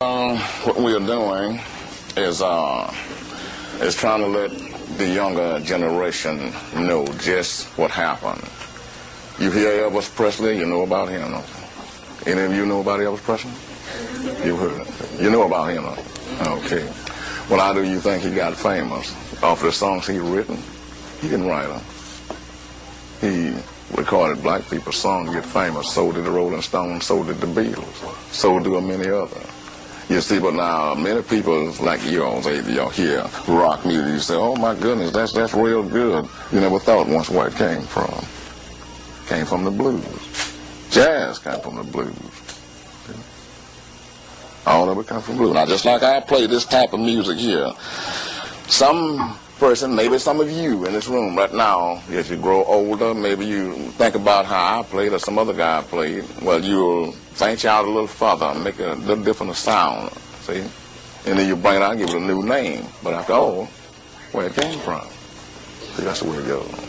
Uh, what we are doing is uh, is trying to let the younger generation know just what happened. You hear Elvis Presley, you know about him. Any of you know about Elvis Presley? You heard. You know about him. Okay. Well, how do you think he got famous? Off the songs he written? He didn't write them. He recorded black people's songs to get famous. So did the Rolling Stones, so did the Beatles, so do many others. You see, but now many people like you all, they you hear rock music. You say, "Oh my goodness, that's that's real good." You never thought once where it came from. Came from the blues. Jazz came from the blues. All of it comes from blues. Now, just like I play this type of music here, some person, maybe some of you in this room right now, as you grow older, maybe you think about how I played or some other guy played. Well, you'll think out a little further, make a little different sound, see? And then you bring it out and give it a new name. But after all, where it came from. See, that's the way it goes.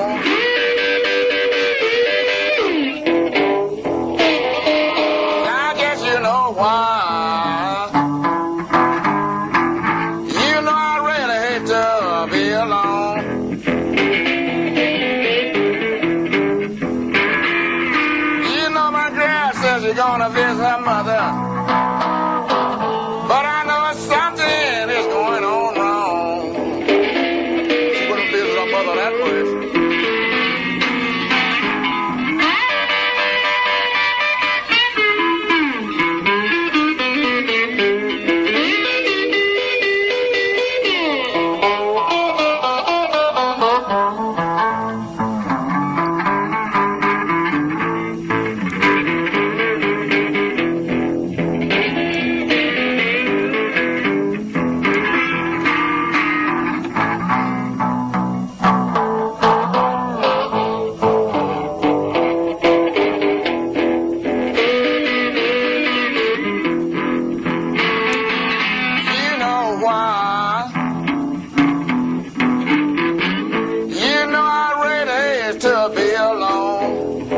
to be alone.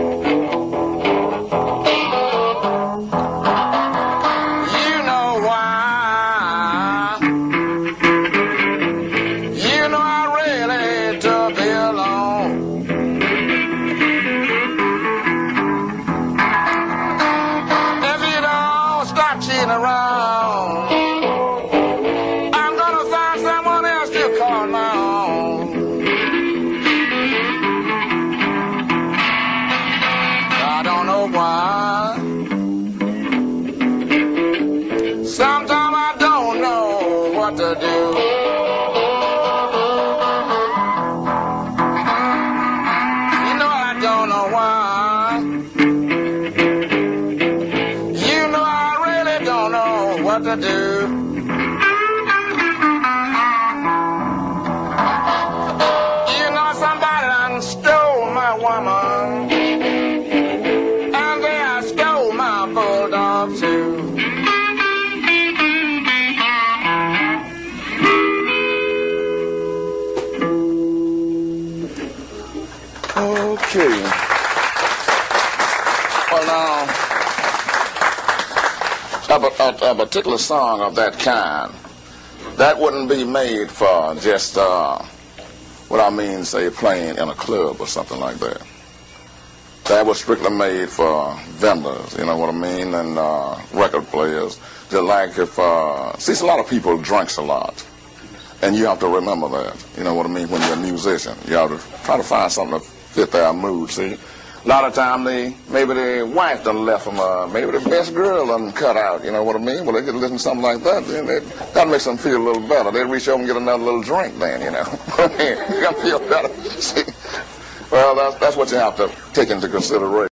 You know why. You know I really to be alone. If around. what to do. You know somebody done stole my woman, and they stole my bulldog too. Okay. Well now a, a, particular song of that kind, that wouldn't be made for just, uh, what I mean, say, playing in a club or something like that. that was strictly made for vendors, you know what I mean, and uh, record players. Just like if, uh, see, a lot of people drinks a lot, and you have to remember that, you know what I mean, when you're a musician. You have to try to find something to fit their mood, see. A lot of time they, maybe their wife done left them, uh, maybe the best girl done cut out, you know what I mean? Well, they could listen to something like that, then it, that makes them feel a little better. They reach over and get another little drink then, you know. you gotta feel better, see. Well, that's, that's what you have to take into consideration.